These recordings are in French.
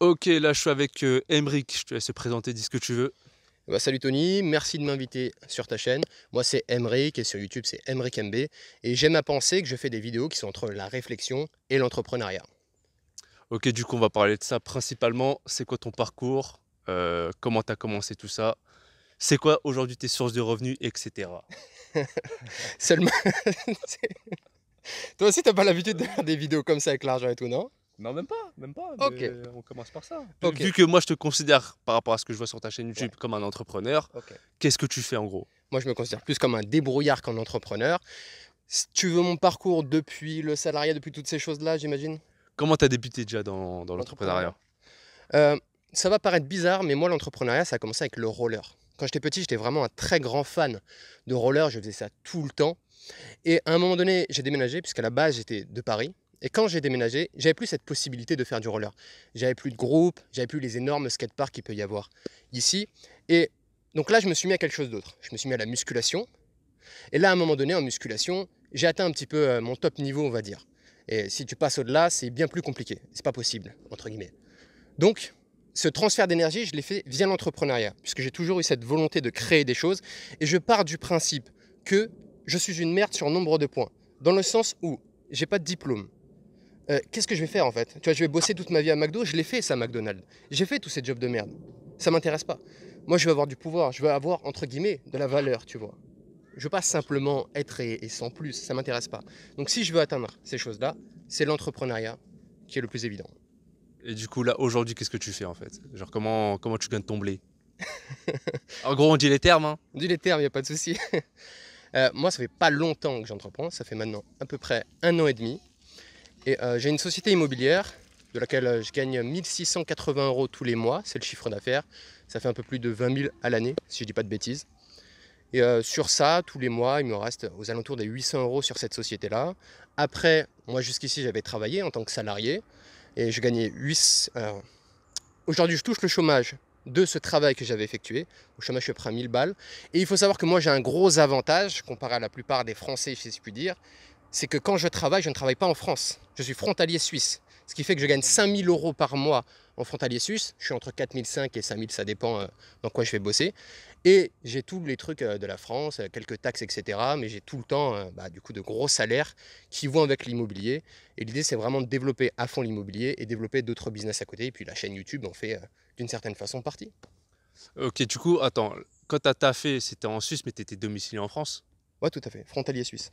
Ok, là je suis avec euh, Emric, je te laisse te présenter, dis ce que tu veux. Bah, salut Tony, merci de m'inviter sur ta chaîne. Moi c'est Emric et sur YouTube c'est Emric MB. Et j'aime à penser que je fais des vidéos qui sont entre la réflexion et l'entrepreneuriat. Ok, du coup on va parler de ça principalement. C'est quoi ton parcours? Euh, Comment tu as commencé tout ça? C'est quoi aujourd'hui tes sources de revenus, etc. Seulement... Toi aussi t'as pas l'habitude de faire des vidéos comme ça avec l'argent et tout, non? Non, même pas, même pas. Ok. mais On commence par ça. Vu que moi je te considère par rapport à ce que je vois sur ta chaîne YouTube comme un entrepreneur, qu'est-ce que tu fais en gros? Moi je me considère plus comme un débrouillard qu'un entrepreneur. Si tu veux mon parcours depuis le salariat, depuis toutes ces choses-là, j'imagine? Comment tu as débuté déjà dans, dans l'entrepreneuriat? Euh, ça va paraître bizarre, mais moi, l'entrepreneuriat, ça a commencé avec le roller. Quand j'étais petit, j'étais vraiment un très grand fan de roller. Je faisais ça tout le temps. Et à un moment donné, j'ai déménagé, puisqu'à la base, j'étais de Paris. Et quand j'ai déménagé, j'avais plus cette possibilité de faire du roller. J'avais plus de groupe, j'avais plus les énormes skateparks qu'il peut y avoir ici. Et donc là, je me suis mis à quelque chose d'autre. Je me suis mis à la musculation. Et là, à un moment donné, en musculation, j'ai atteint un petit peu euh, mon top niveau, on va dire. Et si tu passes au-delà, c'est bien plus compliqué. C'est pas possible, entre guillemets. Donc, ce transfert d'énergie, je l'ai fait via l'entrepreneuriat, puisque j'ai toujours eu cette volonté de créer des choses. Et je pars du principe que je suis une merde sur nombre de points. Dans le sens où j'ai pas de diplôme. Euh, Qu'est-ce que je vais faire en fait? Tu vois, je vais bosser toute ma vie à McDo, je l'ai fait ça à McDonald's. J'ai fait tous ces jobs de merde. Ça m'intéresse pas. Moi, je veux avoir du pouvoir, je veux avoir, entre guillemets, de la valeur, tu vois. Je veux pas simplement être et, et sans plus, ça m'intéresse pas. Donc si je veux atteindre ces choses-là, c'est l'entrepreneuriat qui est le plus évident. Et du coup là aujourd'hui qu'est-ce que tu fais en fait? Genre comment, comment tu gagnes ton blé? En gros on dit les termes hein On dit les termes, il n'y a pas de souci. Euh, moi, ça fait pas longtemps que j'entreprends, ça fait maintenant à peu près un an et demi. Et euh, j'ai une société immobilière de laquelle euh, je gagne 1680 euros tous les mois, c'est le chiffre d'affaires. Ça fait un peu plus de 20 000 à l'année, si je dis pas de bêtises. Et euh, sur ça, tous les mois, il me reste aux alentours des 800 euros sur cette société-là. Après, moi jusqu'ici, j'avais travaillé en tant que salarié et je gagnais 8... alors, Aujourd'hui, je touche le chômage de ce travail que j'avais effectué. Au chômage, je à 1000 balles. Et il faut savoir que moi, j'ai un gros avantage, comparé à la plupart des Français, si je puis dire, c'est que quand je travaille, je ne travaille pas en France. Je suis frontalier suisse. Ce qui fait que je gagne 5000 euros par mois en frontalier suisse. Je suis entre 4005 et 5000, ça dépend euh, dans quoi je vais bosser. Et j'ai tous les trucs euh, de la France, euh, quelques taxes, etc. Mais j'ai tout le temps, bah, du coup, de gros salaires qui vont avec l'immobilier. Et l'idée, c'est vraiment de développer à fond l'immobilier et développer d'autres business à côté. Et puis la chaîne YouTube en fait d'une certaine façon partie. Ok du coup attends, quand t'as taffé c'était en Suisse mais t'étais domicilié en France? Ouais, tout à fait. Frontalier suisse.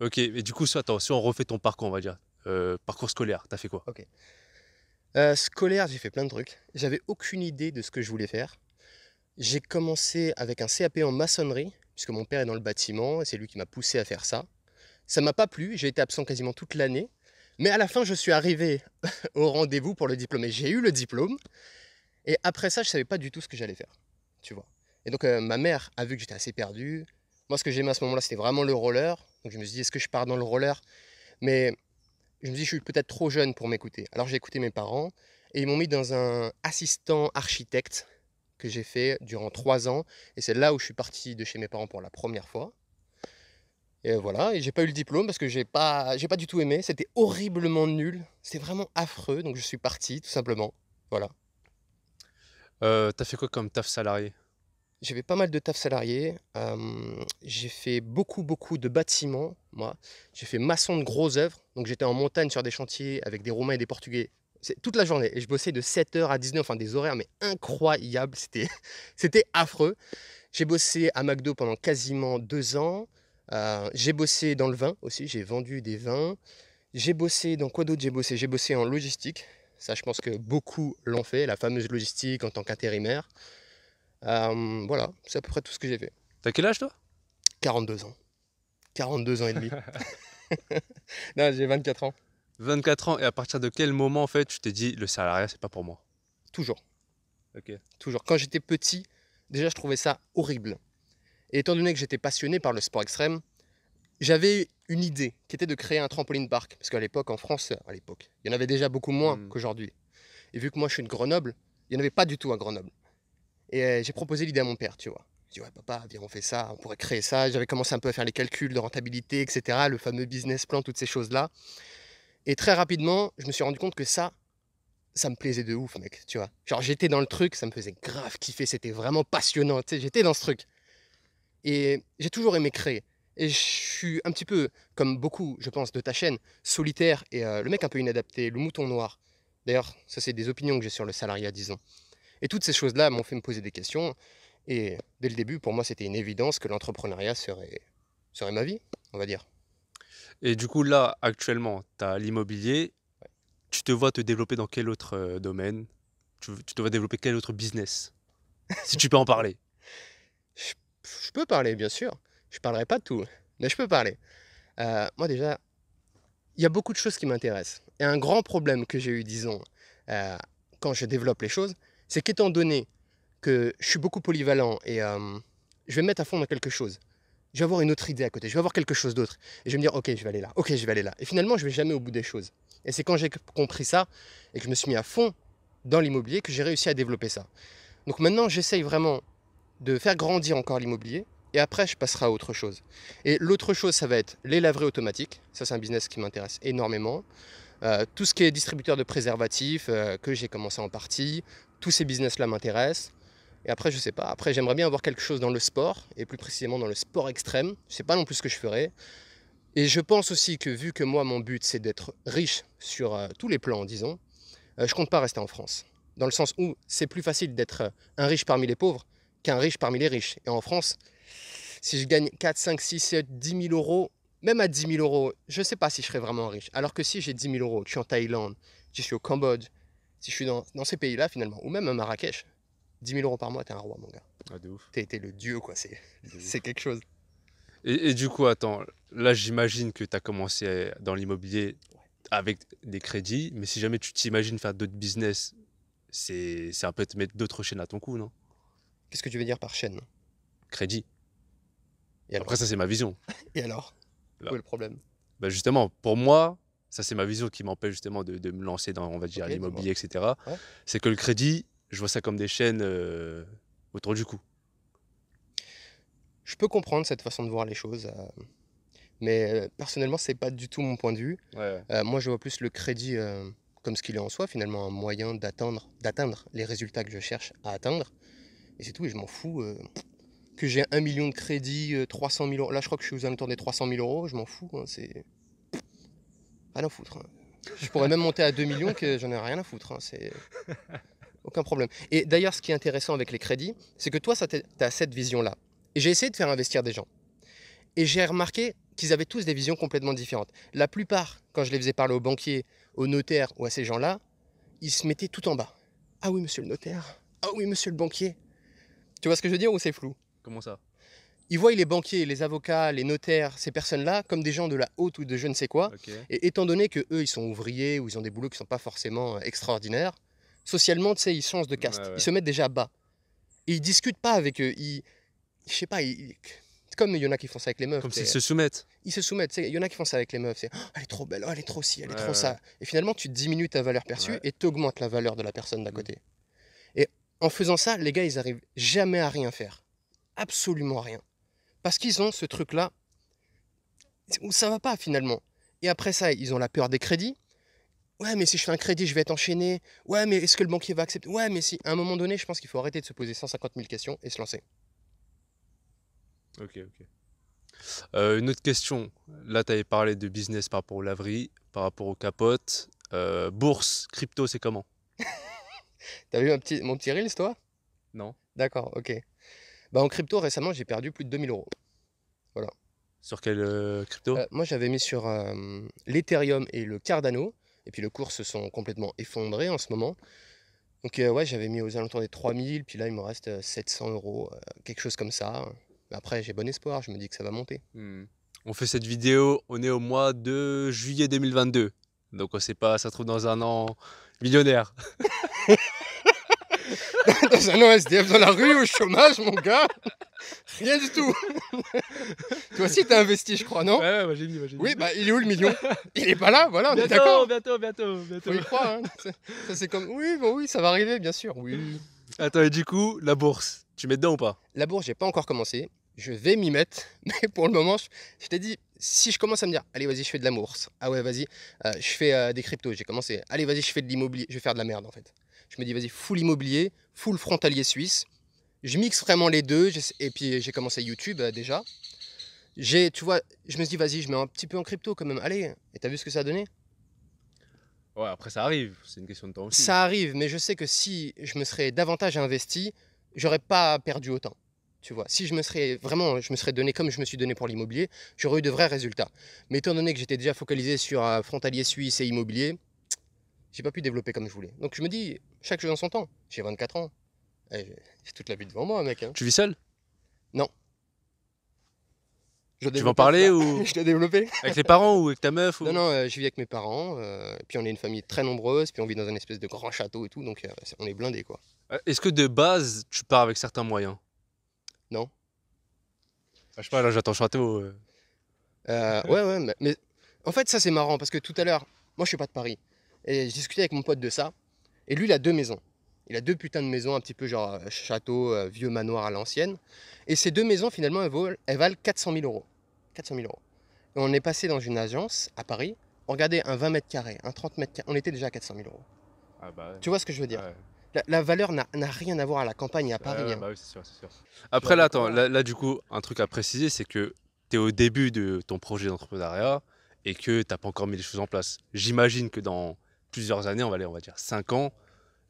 Ok et du coup attends, si on refait ton parcours on va dire, euh, parcours scolaire, t'as fait quoi Euh, scolaire, j'ai fait plein de trucs. J'avais aucune idée de ce que je voulais faire. J'ai commencé avec un CAP en maçonnerie, puisque mon père est dans le bâtiment et c'est lui qui m'a poussé à faire ça. Ça m'a pas plu, j'ai été absent quasiment toute l'année. Mais à la fin, je suis arrivé au rendez-vous pour le diplôme et j'ai eu le diplôme. Et après ça, je savais pas du tout ce que j'allais faire, tu vois. Et donc, euh, ma mère a vu que j'étais assez perdu. Moi, ce que j'aimais à ce moment-là, c'était vraiment le roller. Donc, je me suis dit, est-ce que je pars dans le roller? Mais je me dis, je suis peut-être trop jeune pour m'écouter. Alors, j'ai écouté mes parents et ils m'ont mis dans un assistant architecte que j'ai fait durant trois ans. Et c'est là où je suis parti de chez mes parents pour la première fois. Et voilà, et j'ai pas eu le diplôme parce que j'ai pas, j'ai pas du tout aimé. C'était horriblement nul. C'était vraiment affreux. Donc je suis parti, tout simplement. Voilà. euh, T'as fait quoi comme taf salarié? J'ai fait pas mal de taf salariés. euh, j'ai fait beaucoup, beaucoup de bâtiments, moi. J'ai fait maçon de gros œuvres. Donc j'étais en montagne sur des chantiers avec des Roumains et des Portugais. Toute la journée. Et je bossais de 7h à 19h, enfin des horaires mais incroyables. C'était, c'était affreux. J'ai bossé à McDo pendant quasiment deux ans. Euh, j'ai bossé dans le vin aussi. J'ai vendu des vins. J'ai bossé dans quoi d'autre J'ai bossé? J'ai bossé en logistique. Ça, je pense que beaucoup l'ont fait, la fameuse logistique en tant qu'intérimaire. Euh, voilà, c'est à peu près tout ce que j'ai fait. T'as quel âge toi? 42 ans. 42 ans et demi. non, j'ai 24 ans. 24 ans et à partir de quel moment en fait tu t'es dit le salariat c'est pas pour moi? Toujours. Ok. Toujours. Quand j'étais petit, déjà, je trouvais ça horrible. Et étant donné que j'étais passionné par le sport extrême, j'avais une idée qui était de créer un trampoline park. Parce qu'à l'époque, en France, à l'époque, il y en avait déjà beaucoup moins Mm. qu'aujourd'hui. Et vu que moi, je suis de Grenoble, il n'y en avait pas du tout à Grenoble. Et euh, j'ai proposé l'idée à mon père, tu vois. Je dis, ouais, papa, viens, on fait ça, on pourrait créer ça. J'avais commencé un peu à faire les calculs de rentabilité, etc., le fameux business plan, toutes ces choses-là. Et très rapidement, je me suis rendu compte que ça, ça me plaisait de ouf, mec, tu vois. Genre, j'étais dans le truc, ça me faisait grave kiffer, c'était vraiment passionnant, tu sais, j'étais dans ce truc. Et j'ai toujours aimé créer. Et je suis un petit peu, comme beaucoup, je pense, de ta chaîne, solitaire et euh, le mec un peu inadapté, le mouton noir. D'ailleurs, ça, c'est des opinions que j'ai sur le salariat, disons. Et toutes ces choses-là m'ont fait me poser des questions. Et dès le début, pour moi, c'était une évidence que l'entrepreneuriat serait, serait ma vie, on va dire. Et du coup, là, actuellement, tu as l'immobilier. Tu te vois te développer dans quel autre euh, domaine? Tu, tu te vois développer quel autre business? Si tu peux en parler. Je, je peux parler, bien sûr. Je parlerai pas de tout, mais je peux parler. Euh, moi, déjà, il y a beaucoup de choses qui m'intéressent. Et un grand problème que j'ai eu, disons, euh, quand je développe les choses, c'est qu'étant donné que je suis beaucoup polyvalent et euh, je vais me mettre à fond dans quelque chose, je vais avoir une autre idée à côté, je vais avoir quelque chose d'autre. Et je vais me dire, ok, je vais aller là, ok, je vais aller là. Et finalement, je vais jamais au bout des choses. Et c'est quand j'ai compris ça et que je me suis mis à fond dans l'immobilier que j'ai réussi à développer ça. Donc maintenant, j'essaye vraiment de faire grandir encore l'immobilier. Et après, je passerai à autre chose. Et l'autre chose, ça va être les laveries automatiques. Ça, c'est un business qui m'intéresse énormément. Euh, tout ce qui est distributeur de préservatifs, euh, que j'ai commencé en partie, tous ces business-là m'intéressent. Et après, je sais pas. Après, j'aimerais bien avoir quelque chose dans le sport, et plus précisément dans le sport extrême. Je sais pas non plus ce que je ferais. Et je pense aussi que vu que moi, mon but, c'est d'être riche sur euh, tous les plans, disons, euh, je compte pas rester en France. Dans le sens où c'est plus facile d'être euh, un riche parmi les pauvres qu'un riche parmi les riches. Et en France, si je gagne 4, 5, 6, 7, 10 000 euros, même à 10 000 euros, je ne sais pas si je serais vraiment riche. Alors que si j'ai 10 000 euros, je suis en Thaïlande, je suis au Cambodge, si je suis dans, dans ces pays-là finalement, ou même à Marrakech, 10 000 euros par mois, t'es un roi, mon gars. Ah, de ouf. T'es le dieu, quoi. C'est quelque chose. Et, et du coup, attends, là, j'imagine que tu as commencé dans l'immobilier avec des crédits, mais si jamais tu t'imagines faire d'autres business, c'est un peu te mettre d'autres chaînes à ton cou, non? Qu'est-ce que tu veux dire par chaîne? Crédit. Et Après, ça, c'est ma vision. Et alors? Où est le problème? Bah justement, pour moi, ça c'est ma vision qui m'empêche justement de, de me lancer dans, on va dire, l'immobilier, etc. Ouais. C'est que le crédit, je vois ça comme des chaînes euh, autour du cou. Je peux comprendre cette façon de voir les choses, euh, mais euh, personnellement, c'est pas du tout mon point de vue. Ouais, moi, je vois plus le crédit comme ce qu'il est en soi, finalement, un moyen d'atteindre, d'atteindre les résultats que je cherche à atteindre. Et c'est tout, et je m'en fous. que j'ai un million de crédits, euh, 300 000 euros. Là, je crois que je suis aux alentours des 300 000 euros, je m'en fous. hein, c'est. Rien à foutre. hein. Je pourrais même monter à 2 millions, que j'en ai rien à foutre. hein, c'est. Aucun problème. Et d'ailleurs, ce qui est intéressant avec les crédits, c'est que toi, tu as cette vision-là. Et j'ai essayé de faire investir des gens. Et j'ai remarqué qu'ils avaient tous des visions complètement différentes. La plupart, quand je les faisais parler aux banquiers, aux notaires ou à ces gens-là, ils se mettaient tout en bas. Ah oui, monsieur le notaire. Ah oui, monsieur le banquier. Tu vois ce que je veux dire ou c'est flou? Comment ça? Ils voient les banquiers, les avocats, les notaires, ces personnes-là, comme des gens de la haute ou de je ne sais quoi. Et étant donné que eux, ils sont ouvriers ou ils ont des boulots qui sont pas forcément euh, extraordinaires, socialement, tu sais, ils changent de caste. Ouais, ouais. Ils se mettent déjà bas. Et ils discutent pas avec eux. Ils, je sais pas, ils- comme il y en a qui font ça avec les meufs. Comme s'ils se soumettent. Ils se soumettent. Il y en a qui font ça avec les meufs. C'est Oh, elle est trop belle, oh, elle est trop ci, elle est trop ça. Et finalement, tu diminues ta valeur perçue et tu augmentes la valeur de la personne d'à Mm. côté. Et en faisant ça, les gars, ils arrivent jamais à rien faire. Absolument rien. Parce qu'ils ont ce truc-là où ça va pas finalement. Et après ça, ils ont la peur des crédits. Ouais, mais si je fais un crédit, je vais être enchaîné. Ouais, mais est-ce que le banquier va accepter? Ouais, mais si. À un moment donné, je pense qu'il faut arrêter de se poser 150 000 questions et se lancer. Ok, ok. Euh, une autre question. Là, tu avais parlé de business par rapport aux laveries, par rapport aux capotes. Euh, bourse, crypto, c'est comment? T'as vu un petit, mon petit Reels, toi? Non D'accord, ok. Bah, en crypto, récemment, j'ai perdu plus de 2000 euros. Sur quelle euh, crypto? Euh, moi, j'avais mis sur euh, l'Ethereum et le Cardano. Et puis, le cours se sont complètement effondrés en ce moment. Donc, ouais, j'avais mis aux alentours des 3000. Puis là, il me reste euh, 700 euros, quelque chose comme ça. Mais après, j'ai bon espoir. Je me dis que ça va monter. Hmm. On fait cette vidéo, on est au mois de juillet 2022. Donc on sait pas, ça se trouve dans un an millionnaire. dans un OSDF dans la rue, au chômage, mon gars Rien du tout Toi aussi, t'as investi, je crois, non? Ouais, moi j'ai mis, j'ai Oui, bah, il est où le million? Il est pas là, voilà, on est bientôt, d'accord bientôt, bientôt, bientôt. Faut y croire, hein. Ça, ça, c'est comme... Oui, bon, oui, ça va arriver, bien sûr, oui. Attends, et du coup, la bourse, tu mets dedans ou pas? La bourse, j'ai pas encore commencé. Je vais m'y mettre, mais pour le moment, je, je t'ai dit, si je commence à me dire, allez, vas-y, je fais de la bourse. Ah ouais, vas-y, euh, je fais euh, des cryptos. J'ai commencé, allez, vas-y, je fais de l'immobilier. Je vais faire de la merde, en fait. Je me dis, vas-y, full immobilier, full frontalier suisse. Je mixe vraiment les deux. Et puis, j'ai commencé YouTube euh, déjà. J'ai, tu vois, je me suis dit, vas-y, je mets un petit peu en crypto quand même. Allez, et t'as vu ce que ça a donné? Ouais, après ça arrive, c'est une question de temps aussi. Ça arrive, mais je sais que si je me serais davantage investi, j'aurais pas perdu autant. Tu vois, si je me serais vraiment, je me serais donné comme je me suis donné pour l'immobilier, j'aurais eu de vrais résultats. Mais étant donné que j'étais déjà focalisé sur un frontalier suisse et immobilier, j'ai pas pu développer comme je voulais. Donc je me dis, chaque chose en son temps. J'ai 24 ans. Eh, J'ai toute la vie devant moi, mec. hein. Tu vis seul? Je dois Tu vas en parler ou Je dois développer avec les parents ou avec ta meuf ou... Non, non, euh, je vis avec mes parents. euh, puis on est une famille très nombreuse. Puis on vit dans un espèce de grand château et tout. Donc euh, on est blindés, quoi. Est-ce que de base, tu pars avec certains moyens? Non. Ah, Je sais pas, là j'attends château. ouais, ouais, mais, mais en fait, ça c'est marrant parce que tout à l'heure, moi je suis pas de Paris. Et je discutais avec mon pote de ça. Et lui, il a deux maisons. Il a deux putains de maisons, un petit peu genre euh, château, euh, vieux manoir à l'ancienne. Et ces deux maisons, finalement, elles valent, elles valent 400 000 euros. 400 000 euros. Et on est passé dans une agence à Paris. On regardait un 20 mètres carrés, un 30 mètres carrés. On était déjà à 400 000 euros. Ah bah ouais. Tu vois ce que je veux dire? Ouais. la, la valeur n'a rien à voir à la campagne et à Paris. Ouais, ouais, bah oui, c'est sûr, c'est sûr. Après, là, attends, d'accord. là, là, du coup, un truc à préciser, c'est que tu es au début de ton projet d'entrepreneuriat et que tu pas encore mis les choses en place. J'imagine que dans plusieurs années, on va, aller, on va dire 5 ans,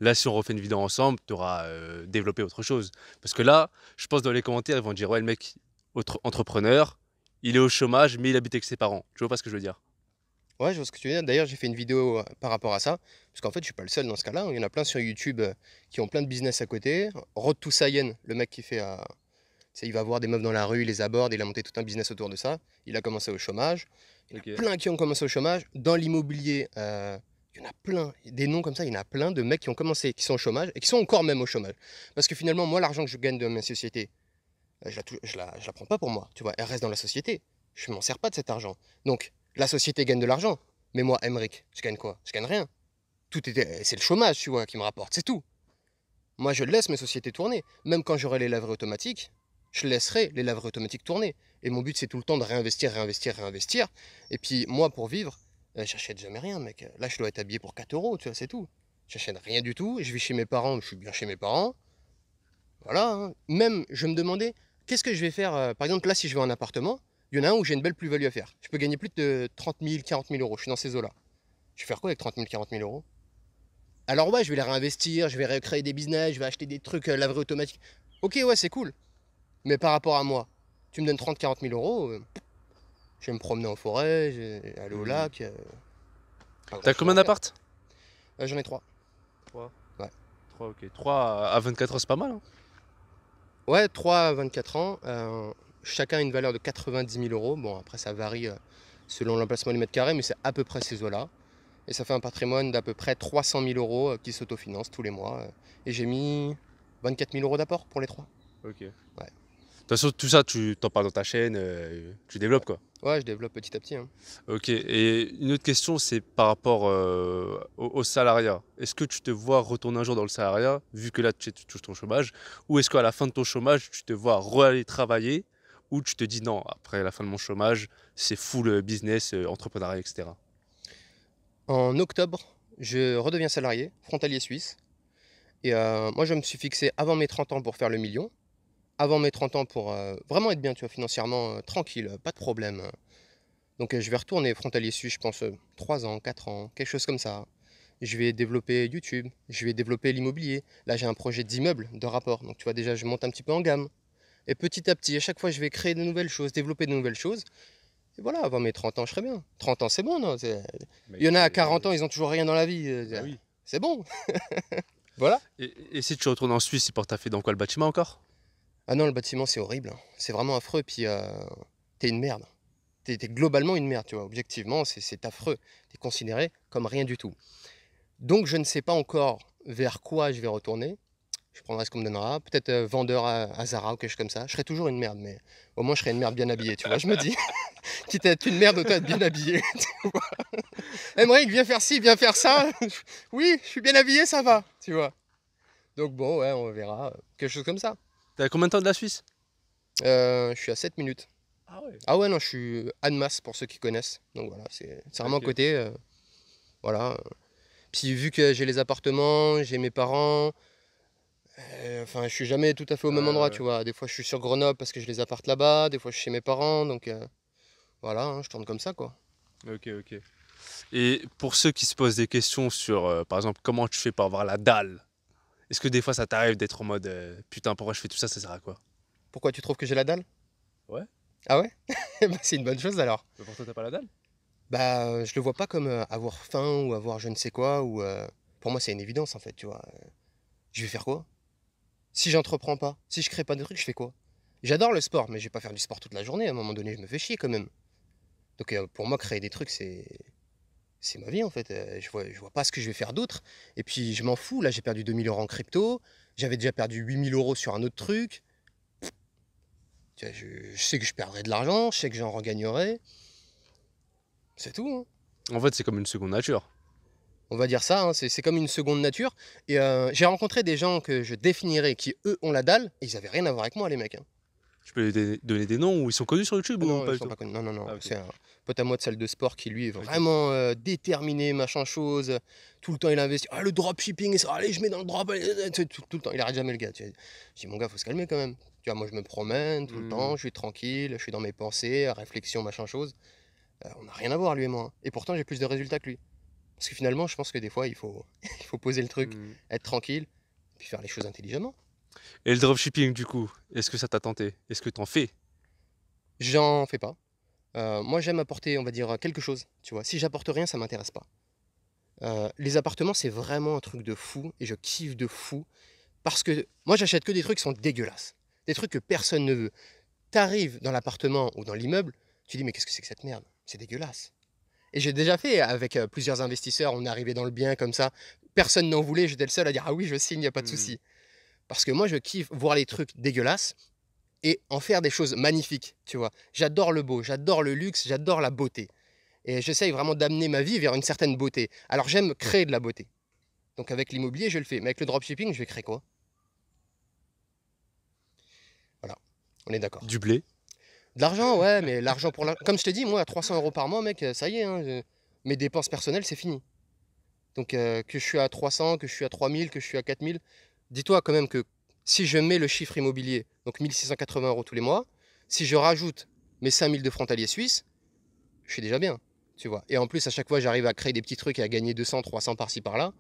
là, si on refait une vidéo ensemble, tu auras développé autre chose. Parce que là, je pense dans les commentaires, ils vont dire, ouais, le mec, autre- entrepreneur, il est au chômage, mais il habite avec ses parents. Tu vois pas ce que je veux dire? Ouais, je vois ce que tu veux dire. D'ailleurs, j'ai fait une vidéo euh, par rapport à ça. Parce qu'en fait, je suis pas le seul dans ce cas-là. Il y en a plein sur YouTube euh, qui ont plein de business à côté. Road to Science, le mec qui fait. euh, il va voir des meufs dans la rue, il les aborde, il a monté tout un business autour de ça. Il a commencé au chômage. Il y en a Ok. plein qui ont commencé au chômage. Dans l'immobilier, euh, il y en a plein. Des noms comme ça, il y en a plein de mecs qui ont commencé, qui sont au chômage et qui sont encore même au chômage. Parce que finalement, moi, l'argent que je gagne de ma société, euh, je la, je la, je la prends pas pour moi. Tu vois, elle reste dans la société. Je m'en sers pas de cet argent. Donc, la société gagne de l'argent. Mais moi, Emmerich, je gagne quoi? Je gagne rien. Tout est, c'est le chômage, tu vois, qui me rapporte, c'est tout. Moi, je laisse mes sociétés tourner. Même quand j'aurai les laveries automatiques, je laisserai les laveries automatiques tourner. Et mon but, c'est tout le temps de réinvestir, réinvestir, réinvestir. Et puis, moi, pour vivre, j'achète jamais rien, mec. Là, je dois être habillé pour 4 euros, tu vois, c'est tout. J'achète rien du tout. Je vis chez mes parents, je suis bien chez mes parents. Voilà. hein. Même, je me demandais, qu'est-ce que je vais faire euh, Par exemple, là, si je veux un appartement, il y en a un où j'ai une belle plus-value à faire. Je peux gagner plus de 30 000, 40 000 euros. Je suis dans ces eaux-là. Je vais faire quoi avec 30 000, 40 000 euros? Alors ouais, je vais les réinvestir, je vais recréer des business, je vais acheter des trucs euh, laverie automatique. Ok, ouais, c'est cool. Mais par rapport à moi, tu me donnes 30, 40 000 euros, euh, je vais me promener en forêt, je vais aller au Mhm. lac. euh, pas T'as grand-chose combien à faire. d'appart Euh, J'en ai trois. 3, ok. 3 à 24 heures, c'est pas mal. hein. Ouais, 3 à 24 ans. euh, chacun a une valeur de 90 000 euros. Bon, après, ça varie euh, selon l'emplacement du mètre carré, mais c'est à peu près ces eaux-là. Et ça fait un patrimoine d'à peu près 300 000 euros euh, qui s'autofinancent tous les mois. euh. et j'ai mis 24 000 euros d'apport pour les trois. Ok. De toute façon, tout ça, tu t'en parles dans ta chaîne, euh, tu développes quoi. Ouais, je développe petit à petit. hein. Ok, et une autre question, c'est par rapport euh, au, au salariat. Est-ce que tu te vois retourner un jour dans le salariat, vu que là tu, tu touches ton chômage, ou est-ce qu'à la fin de ton chômage, tu te vois re-aller travailler, ou tu te dis non, après la fin de mon chômage, c'est full euh, business, euh, entrepreneuriat, etc. En octobre, je redeviens salarié, frontalier suisse. Et euh, moi, je me suis fixé avant mes 30 ans pour faire le million. Avant mes 30 ans pour euh, vraiment être bien, tu vois, financièrement, euh, tranquille, euh, pas de problème. Donc, euh, je vais retourner frontalier suisse, je pense, 3 ans, 4 ans, quelque chose comme ça. Je vais développer YouTube, je vais développer l'immobilier. Là, j'ai un projet d'immeuble, de rapport. Donc, tu vois, déjà, je monte un petit peu en gamme. Et petit à petit, à chaque fois, je vais créer de nouvelles choses, développer de nouvelles choses. Et voilà, avant mes 30 ans, je serai bien. 30 ans, c'est bon, non C'est- il y en a à 40 ans, ils ont toujours rien dans la vie. Bah oui. C'est bon. voilà. Et, et si tu retournes en Suisse, ils t'as fait dans quoi le bâtiment encore? Ah non, le bâtiment, c'est horrible. hein. C'est vraiment affreux. Puis, euh, t'es une merde. T'es globalement une merde, tu vois. Objectivement, c'est- affreux. T'es considéré comme rien du tout. Donc, je ne sais pas encore vers quoi je vais retourner. Je prendrai ce qu'on me donnera. Peut-être euh, vendeur à, Zara ou quelque chose comme ça. Je serai toujours une merde, mais au moins, je serai une merde bien habillée, tu vois. Je me dis, quitte à être une merde, autant être bien habillé. tu vois. Emmerich, viens faire ci, viens faire ça. oui, je suis bien habillé, ça va, tu vois. Donc, bon, on verra. Quelque chose comme ça. T'as combien de temps de la Suisse? Euh, je suis à 7 minutes. Ah ouais. Ah ouais, non, je suis Annemasse pour ceux qui connaissent. Donc voilà, c'est vraiment côté. euh, voilà. Puis vu que j'ai les appartements, j'ai mes parents, euh, enfin, je suis jamais tout à fait au même endroit, tu vois. Des fois, je suis sur Grenoble parce que je les apparte là-bas, des fois, je suis chez mes parents, donc euh, voilà, hein, je tourne comme ça, quoi. Ok, ok. Et pour ceux qui se posent des questions sur, euh, par exemple, comment tu fais pour avoir la dalle, est-ce que des fois ça t'arrive d'être en mode euh, putain, pourquoi je fais tout ça, ça sert à quoi? Pourquoi tu trouves que j'ai la dalle? Ouais. Ah ouais? Bah, C'est une bonne chose alors. Mais pour toi, t'as pas la dalle? Bah, euh, je le vois pas comme euh, avoir faim ou avoir je ne sais quoi, ou euh, pour moi, c'est une évidence en fait, tu vois. Je vais faire quoi? Si j'entreprends pas, si je crée pas de trucs, je fais quoi? J'adore le sport, mais je vais pas faire du sport toute la journée. À un moment donné, je me fais chier quand même. Donc pour moi, créer des trucs, c'est c'est ma vie en fait. Euh, Je vois, je vois pas ce que je vais faire d'autre. Et puis je m'en fous. Là, j'ai perdu 2000 euros en crypto. J'avais déjà perdu 8000 euros sur un autre truc. Je, je sais que je perdrai de l'argent, je sais que j'en regagnerai. C'est tout. hein. En fait, c'est comme une seconde nature. On va dire ça, hein, c'est c'est comme une seconde nature. Et euh, j'ai rencontré des gens que je définirais qui, eux, ont la dalle, et ils avaient rien à voir avec moi, les mecs. hein. Tu peux lui donner des noms ou ils sont connus sur YouTube ou Non, pas ils du sont tout pas connus. non, non, non. Ah. C'est un pote à moi de salle de sport qui, lui, est vraiment euh, déterminé, machin chose. Tout le temps, il investit. Ah, le dropshipping, et ça, allez, je mets dans le drop. tout, tout- tout le temps, il arrête jamais le gars. Tu vois. Je dis, mon gars, faut se calmer quand même. Tu vois, moi, je me promène tout le Mhm. temps, je suis tranquille, je suis dans mes pensées, réflexion, machin chose. Euh, on n'a rien à voir, lui et moi. hein. Et pourtant, j'ai plus de résultats que lui. Parce que finalement, je pense que des fois, il faut, il faut poser le truc, Hmm. être tranquille, puis faire les choses intelligemment. Et le dropshipping, du coup, est-ce que ça t'a tenté? Est-ce que t'en fais? J'en fais pas. Euh, moi, j'aime apporter, on va dire, quelque chose. Tu vois, si j'apporte rien, ça m'intéresse pas. Euh, les appartements, c'est vraiment un truc de fou et je kiffe de fou parce que moi, j'achète que des trucs qui sont dégueulasses, des trucs que personne ne veut. T'arrives dans l'appartement ou dans l'immeuble, tu dis mais qu'est-ce que c'est que cette merde? C'est dégueulasse. Et j'ai déjà fait avec euh, plusieurs investisseurs, on est arrivé dans le bien comme ça, personne n'en voulait, j'étais le seul à dire ah oui, je signe, il n'y a pas de Mhm. souci. Parce que moi, je kiffe voir les trucs dégueulasses et en faire des choses magnifiques, tu vois. J'adore le beau, j'adore le luxe, j'adore la beauté. Et j'essaye vraiment d'amener ma vie vers une certaine beauté. Alors j'aime créer de la beauté. Donc avec l'immobilier, je le fais. Mais avec le dropshipping, je vais créer quoi? Voilà, on est d'accord. Du blé? De l'argent, ouais, mais l'argent pour l'argent. Comme je t'ai dit, moi, à 300 euros par mois, mec, ça y est, hein, je- mes dépenses personnelles, c'est fini. Donc, euh, que je suis à 300, que je suis à 3000, que je suis à 4000, dis-toi quand même que si je mets le chiffre immobilier, donc 1680 euros tous les mois, si je rajoute mes 5000 de frontalier suisse, je suis déjà bien, tu vois. Et en plus, à chaque fois, j'arrive à créer des petits trucs et à gagner 200, 300 par-ci, par-là.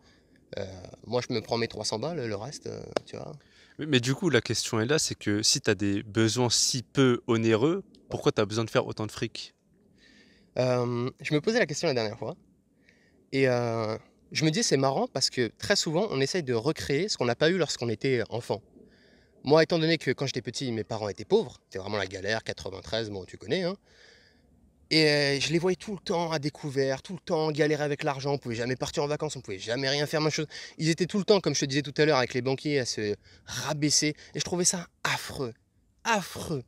Euh, moi, je me prends mes 300 balles, le reste, euh, tu vois. mais, mais du coup, la question est là, c'est que si t'as des besoins si peu onéreux, pourquoi t'as besoin de faire autant de fric? Euh, je me posais la question la dernière fois. Et euh, je me disais, c'est marrant parce que très souvent, on essaye de recréer ce qu'on n'a pas eu lorsqu'on était enfant. Moi, étant donné que quand j'étais petit, mes parents étaient pauvres, c'était vraiment la galère, 93, bon, tu connais, hein. Et euh, je les voyais tout le temps à découvert, tout le temps galérer avec l'argent, on pouvait jamais partir en vacances, on pouvait jamais rien faire, ma chose. Ils étaient tout le temps, comme je te disais tout à l'heure, avec les banquiers à se rabaisser. Et je trouvais ça affreux, affreux.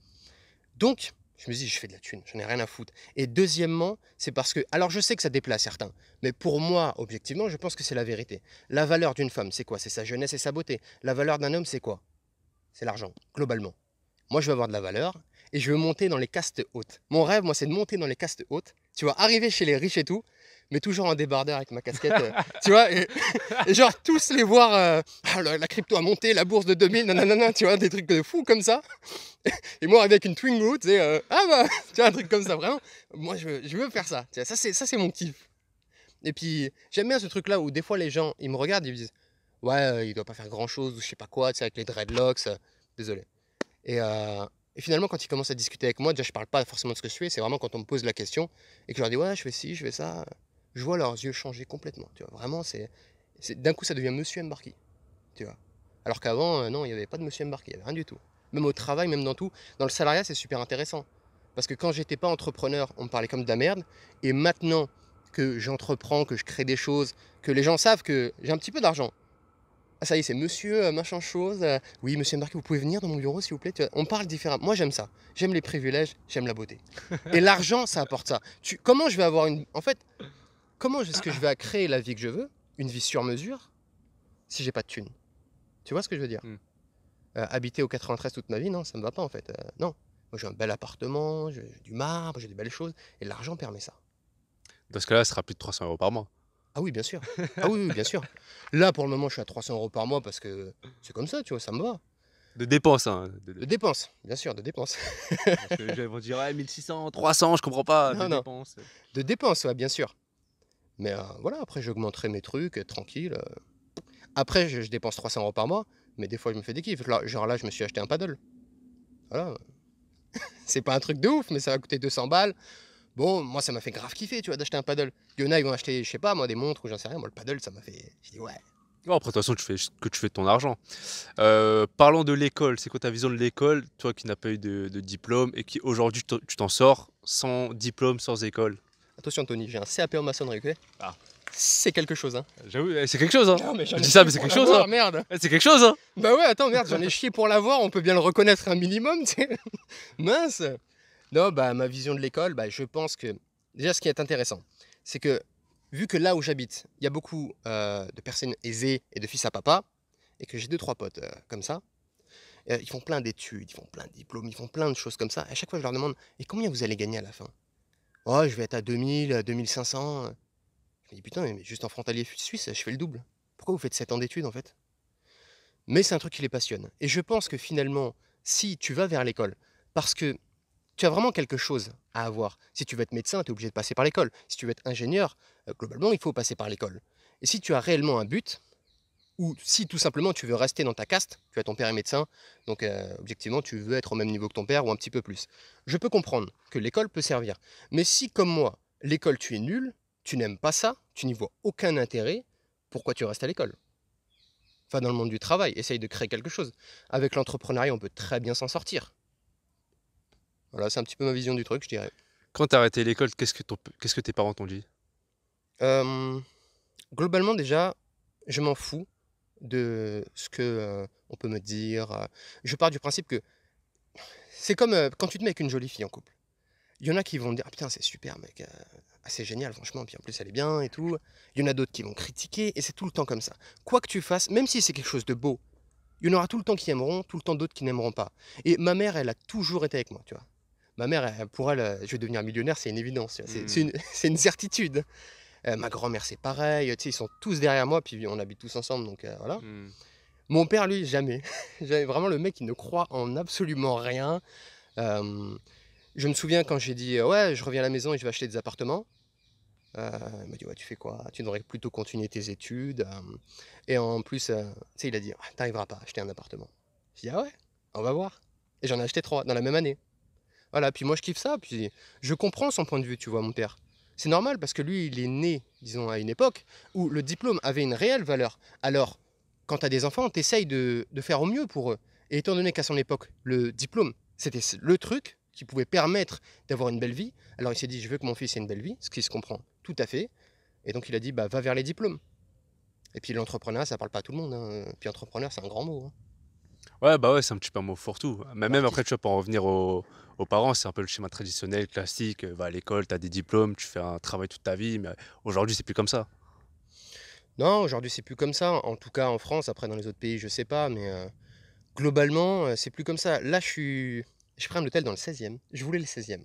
Donc, je me dis, je fais de la thune, j'en ai rien à foutre. Et deuxièmement, c'est parce que, alors je sais que ça déplaît à certains, mais pour moi, objectivement, je pense que c'est la vérité. La valeur d'une femme, c'est quoi? C'est sa jeunesse et sa beauté. La valeur d'un homme, c'est quoi? C'est l'argent, globalement. Moi, je veux avoir de la valeur et je veux monter dans les castes hautes. Mon rêve, moi, c'est de monter dans les castes hautes. Tu vois, arriver chez les riches et tout, mais toujours en débardeur avec ma casquette. euh, tu vois, et, genre tous les voir, euh, Ah, la, crypto a monté, la bourse de 2000, nanana, tu vois, des trucs de fou comme ça. Et moi, avec une Twingo, tu sais, euh, ah bah, tu vois, un truc comme ça, vraiment. Moi, je veux, je veux faire ça. Tu vois, ça, c'est, mon kiff. Et puis, j'aime bien ce truc-là où des fois, les gens, ils me regardent, ils me disent, ouais, euh, il doit pas faire grand-chose, ou je sais pas quoi, tu sais, avec les dreadlocks, désolé. Et, et finalement, quand ils commencent à discuter avec moi, déjà, je parle pas forcément de ce que je fais, c'est vraiment quand on me pose la question et que je leur dis, ouais, je fais ci, je fais ça, je vois leurs yeux changer complètement, tu vois. Vraiment, c'est, d'un coup, ça devient Monsieur Mbarki, tu vois. Alors qu'avant, euh, non, il n'y avait pas de Monsieur Mbarki, il n'y avait rien du tout. Même au travail, même dans tout. Dans le salariat, c'est super intéressant. Parce que quand j'étais pas entrepreneur, on me parlait comme de la merde. Et maintenant que j'entreprends, que je crée des choses, que les gens savent que j'ai un petit peu d'argent. Ah ça y est, c'est monsieur euh, machin chose. euh, oui, monsieur Mbarki, vous pouvez venir dans mon bureau s'il vous plaît. Tu vois, On parle différemment. Moi, j'aime ça. J'aime les privilèges, j'aime la beauté. Et l'argent, ça apporte ça. Tu, comment je vais avoir une... En fait, comment est-ce que je vais créer la vie que je veux Une vie sur mesure si j'ai pas de thunes? Tu vois ce que je veux dire? Mm. Euh, Habiter au 93 toute ma vie, non, ça me va pas en fait. Euh, non. Moi, j'ai un bel appartement, j'ai du marbre, j'ai des belles choses, et l'argent permet ça. Dans ce cas-là, ce sera plus de 300 euros par mois. Ah oui, bien sûr. Ah oui, oui, bien sûr. Là, pour le moment, je suis à 300 euros par mois parce que c'est comme ça, tu vois, ça me va. De dépenses, hein. De, De dépenses, bien sûr, de dépenses. Parce que les gens vont dire, ouais, 1600, 300, je comprends pas. Non, de non. dépenses. De dépenses, ouais, bien sûr. Mais euh, voilà, après, j'augmenterai mes trucs, euh, tranquille. euh. Après, je, je dépense 300 euros par mois, mais des fois, je me fais des kiffs. Genre là, je me suis acheté un paddle. Voilà. c'est pas un truc de ouf, mais ça va coûter 200 balles. Bon, moi, ça m'a fait grave kiffer, tu vois, d'acheter un paddle. Il y en a, ils vont acheter, je sais pas, moi, des montres ou j'en sais rien. Moi, le paddle, ça m'a fait. J'ai dit, ouais. Bon, après, de toute façon, tu fais que tu fais de ton argent. Euh, parlons de l'école. C'est quoi ta vision de l'école, toi qui n'as pas eu de, diplôme et qui aujourd'hui tu t'en sors sans diplôme, sans école? Attention, Tony, j'ai un CAP en maçonnerie, ok Ah. C'est quelque chose, hein. J'avoue, eh, c'est quelque chose, hein Non, mais j'en Je dis ça, mais c'est quelque chose, hein Merde. Eh, C'est quelque chose, hein Bah ouais, attends, merde, j'en ai chié pour l'avoir, on peut bien le reconnaître un minimum, tu sais. Mince. Non, bah ma vision de l'école, bah je pense que déjà ce qui est intéressant, c'est que vu que là où j'habite, il y a beaucoup euh, de personnes aisées et de fils à papa, et que j'ai deux trois potes euh, comme ça, euh, ils font plein d'études, ils font plein de diplômes, ils font plein de choses comme ça. À chaque fois, je leur demande et combien vous allez gagner à la fin? Oh, je vais être à 2000, à 2500. Je me dis putain, mais juste en frontalier suisse, je fais le double. Pourquoi vous faites 7 ans d'études en fait? Mais c'est un truc qui les passionne. Et je pense que finalement, si tu vas vers l'école, parce que tu as vraiment quelque chose à avoir. Si tu veux être médecin, tu es obligé de passer par l'école. Si tu veux être ingénieur, euh, globalement, il faut passer par l'école. Et si tu as réellement un but, ou si tout simplement tu veux rester dans ta caste, tu as ton père est médecin, donc euh, objectivement tu veux être au même niveau que ton père ou un petit peu plus. Je peux comprendre que l'école peut servir. Mais si comme moi, l'école tu es nul, tu n'aimes pas ça, tu n'y vois aucun intérêt, pourquoi tu restes à l'école? Enfin dans le monde du travail, essaye de créer quelque chose. Avec l'entrepreneuriat, on peut très bien s'en sortir. Voilà, c'est un petit peu ma vision du truc, je dirais. Quand t'as arrêté l'école, qu'est-ce que, ton- qu'est-ce que tes parents t'ont dit? Euh, globalement, déjà, je m'en fous de ce que euh, on peut me dire. euh. Je pars du principe que c'est comme euh, quand tu te mets avec une jolie fille en couple. Il y en a qui vont dire ah, putain c'est super mec, ah, c'est génial franchement, puis en plus elle est bien et tout. Il y en a d'autres qui vont critiquer et c'est tout le temps comme ça. Quoi que tu fasses, même si c'est quelque chose de beau, il y en aura tout le temps qui aimeront, tout le temps d'autres qui n'aimeront pas. Et ma mère, elle a toujours été avec moi, tu vois. Ma mère, elle- pour elle, je vais devenir millionnaire, c'est une évidence, c'est une, c'est une certitude. Euh, ma grand-mère, c'est pareil. Tu sais, ils sont tous derrière moi, puis on habite tous ensemble, donc euh, voilà. Hmm. Mon père, lui, jamais. Vraiment le mec qui ne croit en absolument rien. Euh, je me souviens quand j'ai dit ouais, je reviens à la maison et je vais acheter des appartements. Euh, il m'a dit ouais, tu fais quoi? Tu devrais plutôt continuer tes études. et en plus, tu sais, il a dit Ah, t'arriveras pas à acheter un appartement. J'ai dit ah ouais, on va voir. Et j'en ai acheté trois dans la même année. Voilà. Puis moi, je kiffe ça. Puis je comprends son point de vue, tu vois, mon père. C'est normal parce que lui, il est né, disons, à une époque où le diplôme avait une réelle valeur. Alors, quand tu as des enfants, tu essayes de, de faire au mieux pour eux. Et étant donné qu'à son époque, le diplôme, c'était le truc qui pouvait permettre d'avoir une belle vie, alors il s'est dit, je veux que mon fils ait une belle vie, ce qui se comprend tout à fait. Et donc il a dit, bah, va vers les diplômes. Et puis l'entrepreneuriat, ça parle pas à tout le monde. hein. Puis entrepreneur, c'est un grand mot. hein. Ouais, bah ouais, c'est un petit peu un mot fourre-tout. Mais même Artiste. après, tu vois, pour en revenir aux, aux parents, c'est un peu le schéma traditionnel, classique. euh, Va à l'école, tu as des diplômes, tu fais un travail toute ta vie. Mais aujourd'hui, c'est plus comme ça. Non, aujourd'hui, c'est plus comme ça. En tout cas, en France, après, dans les autres pays, je sais pas, mais euh, globalement, euh, c'est plus comme ça. Là, je suis. Je prends un hôtel dans le 16e. Je voulais le 16e.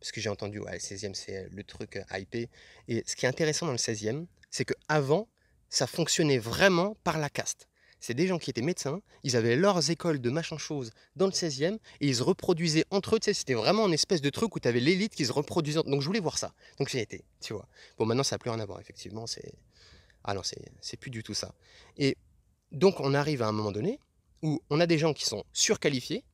Parce que j'ai entendu, ouais, le 16e, c'est le truc hypé. Et ce qui est intéressant dans le 16e, c'est qu'avant, ça fonctionnait vraiment par la caste. C'est des gens qui étaient médecins, ils avaient leurs écoles de machin chose dans le 16e et ils se reproduisaient entre eux. Tu sais, c'était vraiment une espèce de truc où tu avais l'élite qui se reproduisait. Donc je voulais voir ça. Donc j'y été, tu vois. Bon, maintenant, ça n'a plus rien à voir, effectivement. C'est. Ah non, c'est plus du tout ça. Et donc, on arrive à un moment donné où on a des gens qui sont surqualifiés.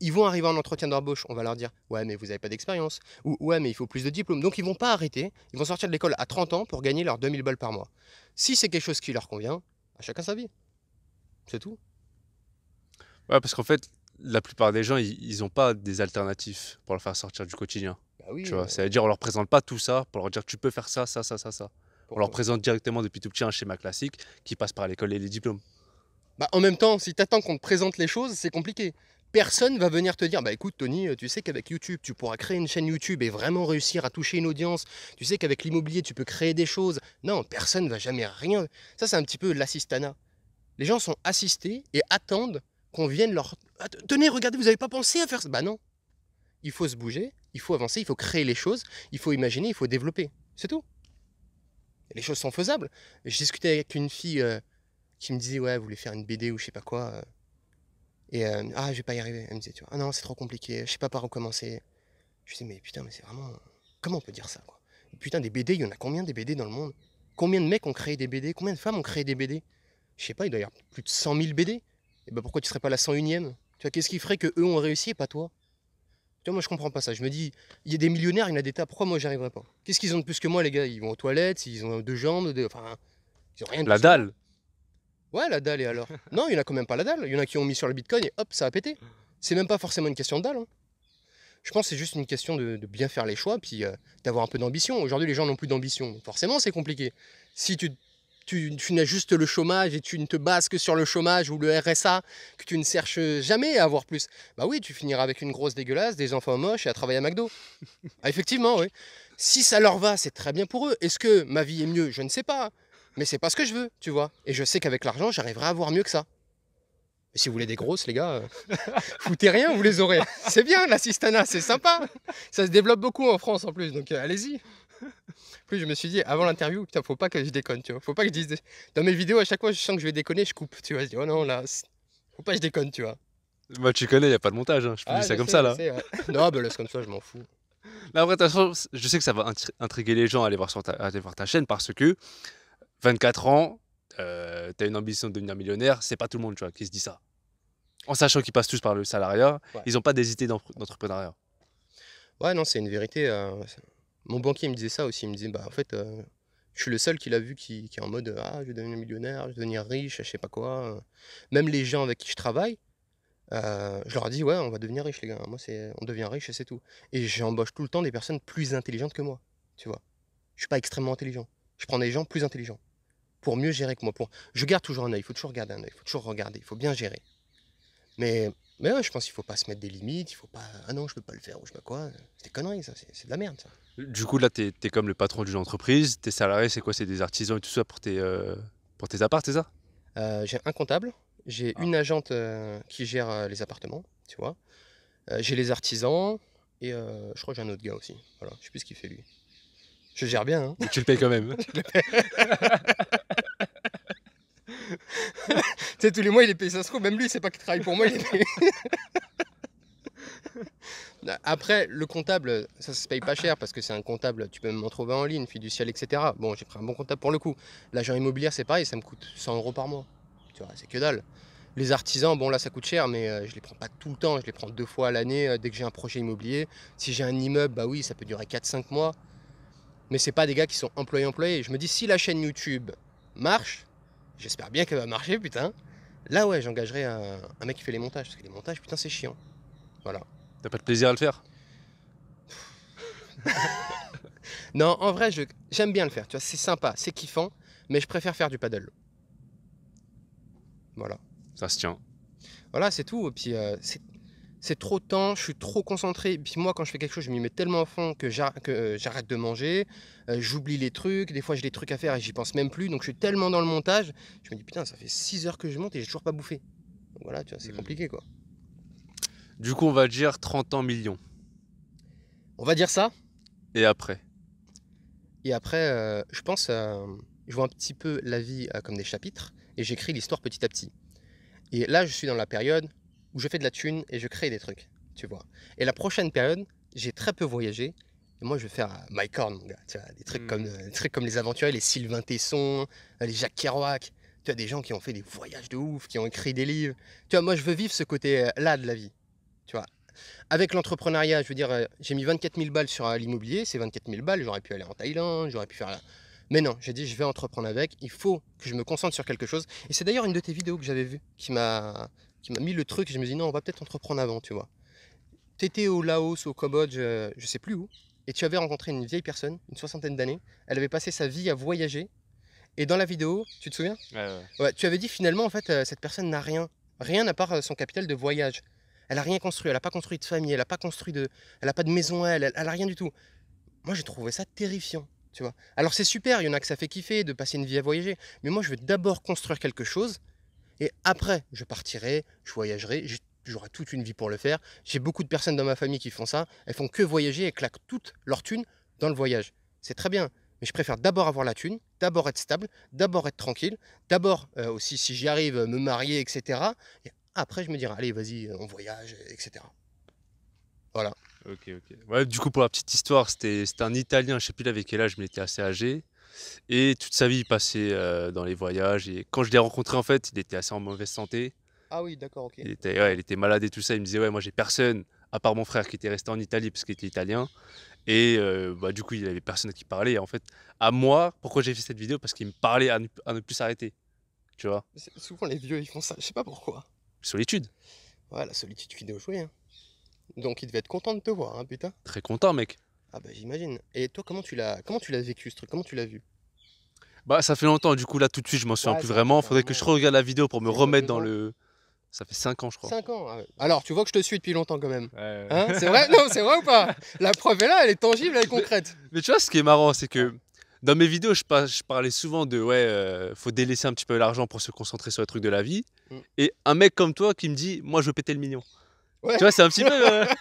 Ils vont arriver en entretien d'embauche, on va leur dire Ouais, mais vous n'avez pas d'expérience. Ou Ouais, mais il faut plus de diplômes. Donc, ils vont pas arrêter. Ils vont sortir de l'école à 30 ans pour gagner leurs 2000 balles par mois. Si c'est quelque chose qui leur convient, à chacun sa vie. C'est tout? Ouais, parce qu'en fait, la plupart des gens, ils n'ont pas des alternatives pour leur faire sortir du quotidien. Bah oui. Tu vois, euh, c'est-à-dire, on leur présente pas tout ça pour leur dire tu peux faire ça, ça, ça, ça, ça. On leur présente directement depuis tout petit un schéma classique qui passe par l'école et les diplômes. Bah, en même temps, si tu attends qu'on te présente les choses, c'est compliqué. Personne va venir te dire, bah écoute Tony, euh, tu sais qu'avec YouTube, tu pourras créer une chaîne YouTube et vraiment réussir à toucher une audience. Tu sais qu'avec l'immobilier, tu peux créer des choses. Non, personne va jamais rien. Ça, c'est un petit peu l'assistanat. Les gens sont assistés et attendent qu'on vienne leur... Ah, Tenez, regardez, vous n'avez pas pensé à faire ça? Bah non. il faut se bouger, il faut avancer, il faut créer les choses, il faut imaginer, il faut développer. C'est tout. Les choses sont faisables. Je discutais avec une fille euh, qui me disait Ouais, vous voulez faire une BD ou je sais pas quoi. euh, et euh, ah, je vais pas y arriver. Elle me disait Tu vois, ah non, c'est trop compliqué, je sais pas par où commencer. Je dis Mais putain, mais c'est vraiment. Comment on peut dire ça Putain, des BD, il y en a combien des BD dans le monde? Combien de mecs ont créé des BD Combien de femmes ont créé des BD Je sais pas, il doit y avoir plus de 100 000 BD. Et ben pourquoi tu serais pas la 101ème Tu vois, qu'est-ce qui ferait que eux ont réussi et pas toi? Tu vois, moi je comprends pas ça. Je me dis, il y a des millionnaires, il y en a des tas, pourquoi moi j'y arriverai pas? Qu'est-ce qu'ils ont de plus que moi, les gars? Ils vont aux toilettes, ils ont deux jambes, deux- enfin, ils ont rien de La plus que moi. dalle. Ouais, la dalle, et alors? Non, il y en a quand même pas la dalle. Il y en a qui ont mis sur le bitcoin et hop, ça a pété. C'est même pas forcément une question de dalle. hein. Je pense que c'est juste une question de, de bien faire les choix, puis euh, d'avoir un peu d'ambition. Aujourd'hui, les gens n'ont plus d'ambition. Forcément, c'est compliqué. Si tu, tu, n'as juste le chômage et tu ne te bases que sur le chômage ou le RSA, que tu ne cherches jamais à avoir plus, bah oui, tu finiras avec une grosse dégueulasse, des enfants moches et à travailler à McDo. Ah, effectivement, oui. Si ça leur va, c'est très bien pour eux. Est-ce que ma vie est mieux? Je ne sais pas. Mais c'est pas ce que je veux, tu vois. Et je sais qu'avec l'argent, j'arriverai à avoir mieux que ça. Si vous voulez des grosses, les gars, euh, foutez rien, vous les aurez. C'est bien, l'assistanat, c'est sympa. Ça se développe beaucoup en France en plus, donc euh, allez-y. Plus, je me suis dit, avant l'interview, putain, faut pas que je déconne, tu vois. Faut pas que je dise. des- Dans mes vidéos, à chaque fois, je sens que je vais déconner, je coupe, tu vois. Je dis, oh non, là, faut pas que je déconne, tu vois. Moi, tu connais, il n'y a pas de montage. hein. Je peux Ah, dire ça comme sais, ça, là. sais, ouais. Non, bah laisse comme ça, je m'en fous. Mais après, je sais que ça va intri- intriguer les gens à aller voir, sur ta, à aller voir ta chaîne parce que 24 ans, euh, tu as une ambition de devenir millionnaire, c'est pas tout le monde tu vois, qui se dit ça. En sachant qu'ils passent tous par le salariat, Ouais. ils n'ont pas d'hésiter d'entrepreneuriat. Ouais, non, c'est une vérité. euh, Mon banquier me disait ça aussi. Il me disait, bah en fait, euh, je suis le seul qui l'a vu qui, est en mode, ah, je vais devenir millionnaire, je vais devenir riche, je sais pas quoi. euh. Même les gens avec qui je travaille, euh, je leur dis, ouais, on va devenir riche, les gars. Moi, c'est, on devient riche et c'est tout. Et j'embauche tout le temps des personnes plus intelligentes que moi, tu vois. Je suis pas extrêmement intelligent. Je prends des gens plus intelligents pour mieux gérer que moi. Pour... Je garde toujours un œil. Il faut toujours garder un œil. Il faut toujours regarder. Il faut bien gérer. Mais, mais je pense qu'il faut pas se mettre des limites. Il faut pas, ah non, je peux pas le faire ou je sais pas quoi. C'est des conneries, ça. C'est de la merde, ça. Du coup, là, tu es, comme le patron d'une entreprise, tes salariés, c'est quoi? C'est des artisans et tout ça pour tes, euh, pour tes apparts, c'est ça? Euh, j'ai un comptable, j'ai Ah. une agente euh, qui gère euh, les appartements, tu vois. J'ai les artisans et je crois que j'ai un autre gars aussi. Voilà, je sais plus ce qu'il fait lui. Je gère bien, hein. Et tu le payes quand même. tu sais, tous les mois il est payé, ça se trouve, même lui, c'est pas qu'il travaille pour moi, il est payé. Après, le comptable, ça se paye pas cher parce que c'est un comptable, tu peux même en trouver en ligne, fiducial, etc. Bon, j'ai pris un bon comptable pour le coup. L'agent immobilier, c'est pareil, ça me coûte 100 euros par mois. Tu vois, c'est que dalle. Les artisans, bon là ça coûte cher, mais euh, je les prends pas tout le temps, je les prends deux fois à l'année euh, dès que j'ai un projet immobilier. Si j'ai un immeuble, bah oui, ça peut durer 4-5 mois. Mais c'est pas des gars qui sont employés-employés. Je me dis, si la chaîne YouTube marche, j'espère bien qu'elle va marcher, putain. Là ouais, j'engagerai un, un mec qui fait les montages, parce que les montages, putain, c'est chiant. Voilà. T'as pas de plaisir à le faire Non, en vrai, je- j'aime bien le faire, tu vois, c'est sympa, c'est kiffant, mais je préfère faire du paddle. Voilà. Ça se tient. Voilà, c'est tout. Et puis, euh, c'est c'est trop de temps, je suis trop concentré. Et puis moi, quand je fais quelque chose, je m'y mets tellement à fond que euh, j'arrête de manger, euh, j'oublie les trucs, des fois j'ai des trucs à faire et j'y pense même plus. Donc je suis tellement dans le montage, je me dis putain, ça fait 6 heures que je monte et j'ai toujours pas bouffé. Donc voilà, tu vois, c'est Mm. compliqué quoi. Du coup, on va dire 30 ans millions. On va dire ça? Et après? Et après, euh, je pense, euh, je vois un petit peu la vie euh, comme des chapitres et j'écris l'histoire petit à petit. Et là, je suis dans la période où je fais de la thune et je crée des trucs, tu vois. Et la prochaine période, j'ai très peu voyagé. Et moi, je vais faire my corn, mon gars. Tu vois, des trucs, Mhm. comme, des trucs comme les aventuriers, les Sylvain Tesson, les Jacques Kerouac. Tu as des gens qui ont fait des voyages de ouf, qui ont écrit des livres. Tu vois, moi, je veux vivre ce côté-là de la vie. Tu vois. Avec l'entrepreneuriat, je veux dire, euh, j'ai mis 24 000 balles sur euh, l'immobilier. Ces 24 000 balles, j'aurais pu aller en Thaïlande, j'aurais pu faire. la- Mais non, j'ai dit, je vais entreprendre avec. Il faut que je me concentre sur quelque chose. Et c'est d'ailleurs une de tes vidéos que j'avais vue qui m'a mis le truc. Je me dis, non, on va peut-être entreprendre avant, tu vois. Tu étais au Laos, au Cambodge, euh, je sais plus où. Et tu avais rencontré une vieille personne, une soixantaine d'années. Elle avait passé sa vie à voyager. Et dans la vidéo, tu te souviens? Ouais, tu avais dit finalement, en fait, cette personne n'a rien. Rien à part son capital de voyage. Elle a rien construit, elle n'a pas construit de famille, elle n'a pas construit de. Elle n'a pas de maison, elle, elle, elle a rien du tout. Moi, j'ai trouvé ça terrifiant, tu vois. Alors, c'est super, il y en a que ça fait kiffer de passer une vie à voyager. Mais moi, je veux d'abord construire quelque chose. Et après, je partirai, je voyagerai. J'aurai toute une vie pour le faire. J'ai beaucoup de personnes dans ma famille qui font ça. Elles font que voyager et claquent toute leur thune dans le voyage. C'est très bien. Mais je préfère d'abord avoir la thune, d'abord être stable, d'abord être tranquille, d'abord euh, aussi, si j'y arrive, me marier, etc. Et après, je me dirai, allez, vas-y, on voyage, etc. Voilà. Ok, ok. Ouais, du coup, pour la petite histoire, c'était un Italien, je sais plus il avait quel âge, mais il était assez âgé. Et toute sa vie, il passait euh, dans les voyages. Et quand je l'ai rencontré, en fait, il était assez en mauvaise santé. Ah oui, d'accord, ok. Il était, ouais, il était malade et tout ça. Il me disait, ouais, moi, j'ai personne, à part mon frère qui était resté en Italie parce qu'il était italien. Et euh, bah, du coup, il avait personne à qui parler. Et en fait, à moi, pourquoi j'ai fait cette vidéo? Parce qu'il me parlait à ne, à ne plus s'arrêter. Tu vois? Souvent, les vieux, ils font ça. Je sais pas pourquoi. Solitude. Ouais, la solitude vidéo jouée. Hein. Donc, il devait être content de te voir, hein, putain. Très content, mec. Ah bah j'imagine. Et toi, comment tu l'as, comment tu l'as vécu ce truc? Comment tu l'as vu? Bah, ça fait longtemps, du coup, là, tout de suite, je m'en souviens Ouais, plus vraiment. Faudrait que je regarde la vidéo pour me remettre dans ans le. Ça fait 5 ans, je crois. 5 ans. ah ouais. Alors, tu vois que je te suis depuis longtemps quand même. Ouais. Hein c'est vrai? Non, c'est vrai ou pas? La preuve est là, elle est tangible, elle est concrète. Mais tu vois, ce qui est marrant, c'est que dans mes vidéos, je, par- je parlais souvent de ouais, euh, faut délaisser un petit peu l'argent pour se concentrer sur les trucs de la vie. Mm. Et un mec comme toi qui me dit, moi, je veux péter le million. Ouais. Tu vois, c'est un petit peu. euh,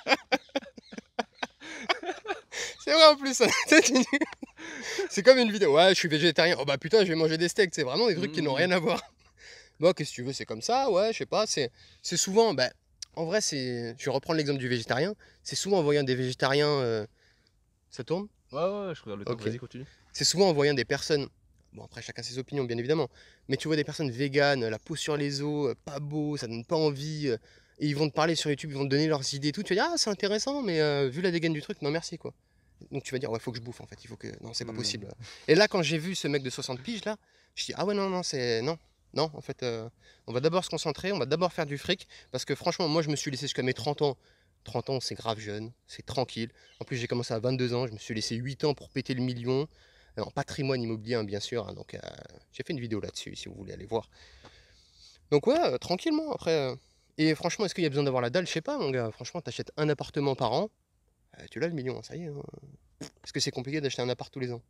C'est vrai en plus. c'est comme une vidéo. Ouais, je suis végétarien. Oh bah putain, je vais manger des steaks. C'est vraiment des trucs qui n'ont Mhm. rien à voir. Bon, qu'est-ce que tu veux C'est comme ça? Ouais, je sais pas. C'est, c'est souvent. Bah, en vrai, c'est. Je vais reprendre l'exemple du végétarien. C'est souvent en voyant des végétariens. euh, Ça tourne? Ouais, ouais, je regarde le temps. Ok. Vas-y, continue. C'est souvent en voyant des personnes. Bon, après, chacun ses opinions, bien évidemment. Mais tu vois des personnes véganes, la peau sur les os, euh, pas beau, ça donne pas envie. euh, Et ils vont te parler sur YouTube, ils vont te donner leurs idées et tout. Tu vas dire, ah, c'est intéressant, mais euh, vu la dégaine du truc, non merci, quoi. Donc tu vas dire, ouais, faut que je bouffe, en fait. Il faut que. Non, c'est pas Mm. possible. Et là, quand j'ai vu ce mec de 60 piges, là, je dis, ah ouais, non, non, c'est. Non. Non, en fait, euh, on va d'abord se concentrer, on va d'abord faire du fric. Parce que franchement, moi, je me suis laissé jusqu'à mes 30 ans. 30 ans, c'est grave jeune, c'est tranquille. En plus, j'ai commencé à 22 ans, je me suis laissé 8 ans pour péter le million. En patrimoine immobilier, hein, bien sûr. hein, donc, euh, j'ai fait une vidéo là-dessus, si vous voulez aller voir. Donc, ouais, euh, tranquillement. Après, euh, Et franchement, est-ce qu'il y a besoin d'avoir la dalle? Je sais pas, mon gars. Franchement, t'achètes un appartement par an, tu l'as le million, ça y est. hein. Est-ce que c'est compliqué d'acheter un appart tous les ans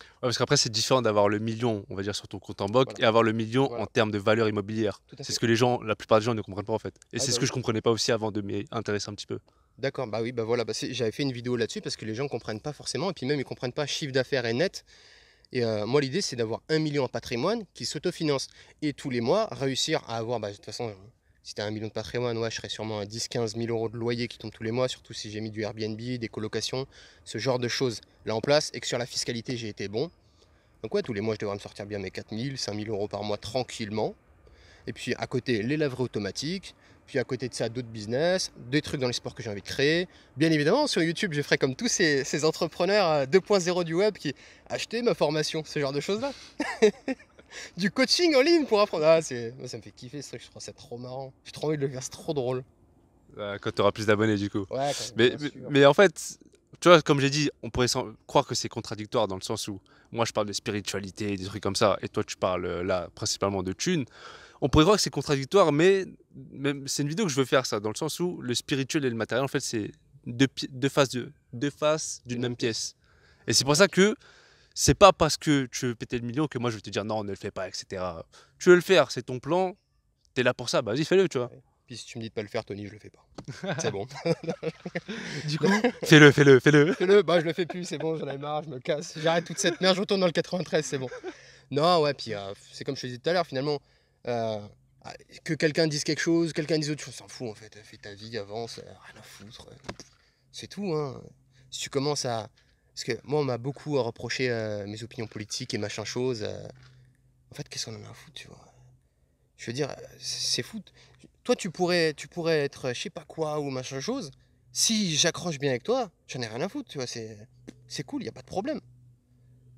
Ouais, parce qu'après, c'est différent d'avoir le million, on va dire, sur ton compte en banque Voilà. et avoir le million Voilà. en termes de valeur immobilière. C'est ce que les gens, la plupart des gens ne comprennent pas en fait. Et Ah c'est bah ce que oui. je comprenais pas aussi avant de m'intéresser un petit peu. D'accord, bah oui, bah voilà, bah j'avais fait une vidéo là-dessus parce que les gens comprennent pas forcément, et puis même ils comprennent pas chiffre d'affaires et net. Et euh, moi, l'idée, c'est d'avoir un million en patrimoine qui s'autofinance. Et tous les mois, réussir à avoir, bah, de toute façon, euh, si tu as un million de patrimoine, ouais, je serais sûrement à 10-15 000 euros de loyer qui tombent tous les mois, surtout si j'ai mis du Airbnb, des colocations, ce genre de choses là en place, et que sur la fiscalité, j'ai été bon. Donc ouais, tous les mois, je devrais me sortir bien mes 4 000, 5 000 euros par mois tranquillement. Et puis à côté, les laveries automatiques. Puis à côté de ça, d'autres business, des trucs dans les sports que j'ai envie de créer. Bien évidemment, sur YouTube, je ferai comme tous ces, ces entrepreneurs euh, 2.0 du web qui achetaient ma formation, ce genre de choses-là. du coaching en ligne pour apprendre. Ah, c'est... moi, ça me fait kiffer ce truc, je trouve ça trop marrant. J'ai trop envie de le faire, c'est trop drôle. Euh, quand tu auras plus d'abonnés du coup. Ouais, quand Mais, mais, mais en fait, tu vois, comme j'ai dit, on pourrait croire que c'est contradictoire dans le sens où moi je parle de spiritualité, des trucs comme ça, et toi tu parles euh, là principalement de thunes. On pourrait croire que c'est contradictoire, mais même- c'est une vidéo que je veux faire ça, dans le sens où le spirituel et le matériel, en fait, c'est deux, faces de- deux faces d'une même pièce. Et c'est pour ça que c'est pas parce que tu veux péter le million que moi je vais te dire non, ne le fais pas, etc. Tu veux le faire, c'est ton plan, t'es là pour ça, bah vas-y, fais-le, tu vois. Puis si tu me dis de pas le faire, Tony, je le fais pas. c'est bon. Du coup, fais-le, fais-le, fais-le. Fais-le, bah je le fais plus, c'est bon, j'en ai marre, je me casse. J'arrête toute cette merde, je retourne dans le 93, c'est bon. Non, ouais, puis euh, c'est comme je te disais tout à l'heure, finalement. Euh, ah, que quelqu'un dise quelque chose, quelqu'un dise autre chose, s'en fout en fait. Fais ta vie, avance, euh, rien à foutre. euh, C'est tout, hein. Si tu commences à. Parce que moi, on m'a beaucoup reproché mes opinions politiques et machin chose. En fait, qu'est-ce qu'on en a à foutre, tu vois? Je veux dire, c'est fou. Toi, tu pourrais, tu pourrais être je sais pas quoi ou machin chose. Si j'accroche bien avec toi, j'en ai rien à foutre, tu vois. C'est cool, il n'y a pas de problème.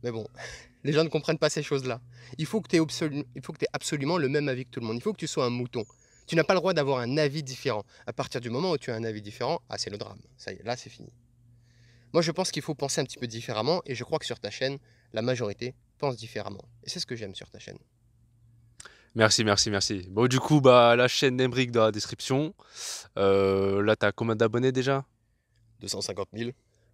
Mais bon, les gens ne comprennent pas ces choses-là. Il faut que tu aies, absolument le même avis que tout le monde. Il faut que tu sois un mouton. Tu n'as pas le droit d'avoir un avis différent. À partir du moment où tu as un avis différent, ah, c'est le drame. Ça y est, là, c'est fini. Moi, je pense qu'il faut penser un petit peu différemment et je crois que sur ta chaîne, la majorité pense différemment. Et c'est ce que j'aime sur ta chaîne. Merci, merci, merci. Bon, du coup, bah, la chaîne d'Embrick dans la description. Euh, là, t'as combien d'abonnés déjà? 250 000.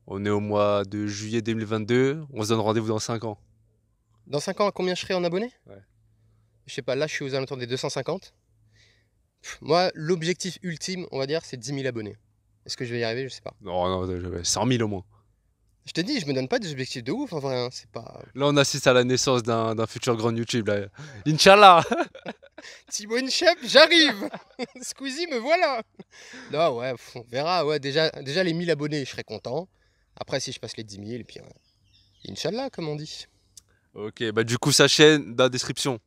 On est au mois de juillet 2022. On se donne rendez-vous dans 5 ans. Dans 5 ans, à combien je serai en abonnés Ouais. Je sais pas, là, je suis aux alentours des 250. Pff, Moi, l'objectif ultime, on va dire, c'est 10 000 abonnés. Est-ce que je vais y arriver? Je sais pas. Non, non, j'avais 100 000 au moins. Je te dis, je me donne pas des objectifs de ouf en vrai. hein, C'est pas. Là, on assiste à la naissance d'un futur grand YouTube. Là. Inch'Allah Thibaut Inchep, j'arrive Squeezie, me voilà Non, ouais, pff, on verra. Ouais, déjà, déjà les 1000 abonnés, je serai content. Après, si je passe les 10 000, et puis. ouais. Inch'Allah, comme on dit. Ok, bah du coup, sa chaîne dans la description.